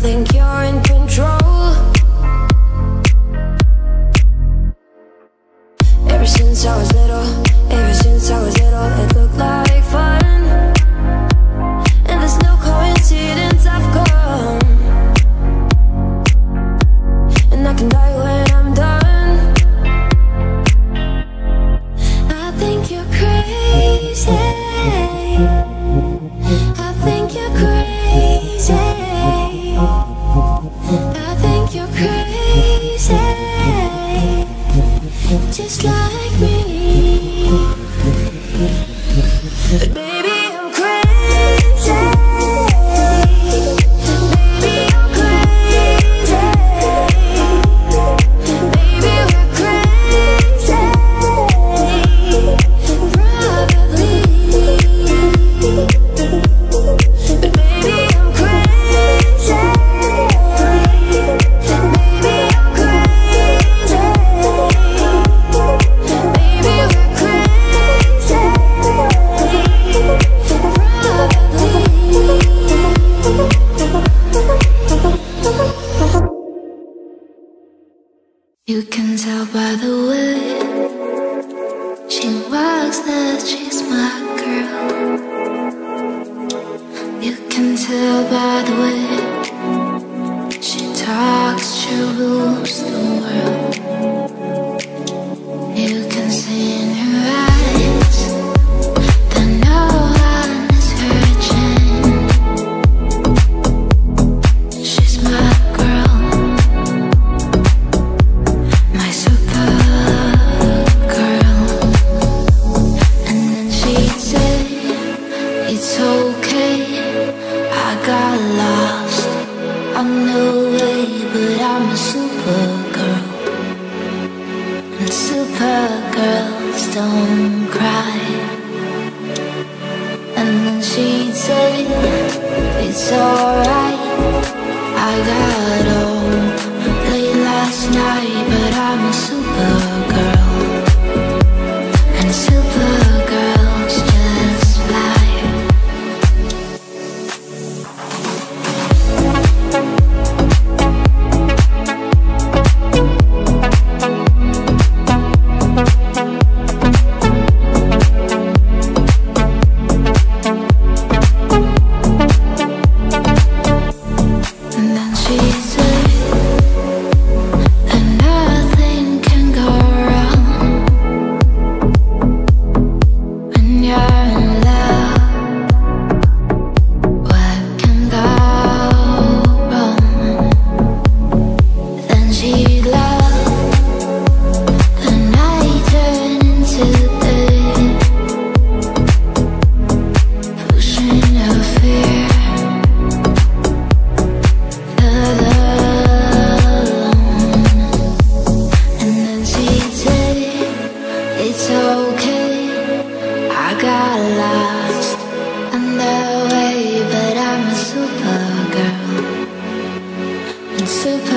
think you just like got lost. I'm no way, but I'm a supergirl. And supergirls don't cry. And then she'd say, It's alright, I got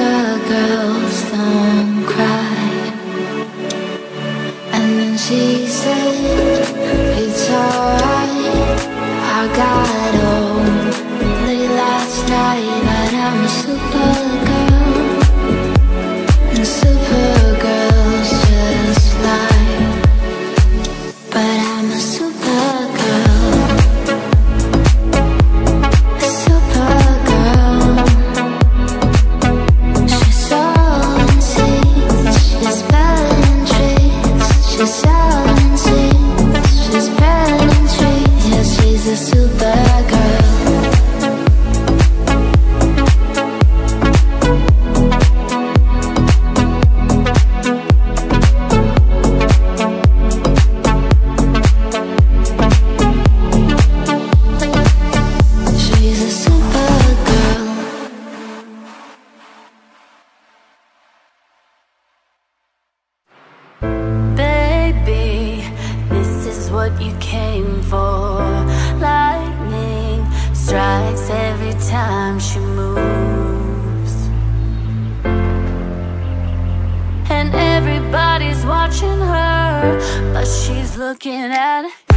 the girls don't cry. And then she said, It's alright, I got watching her, but she's looking at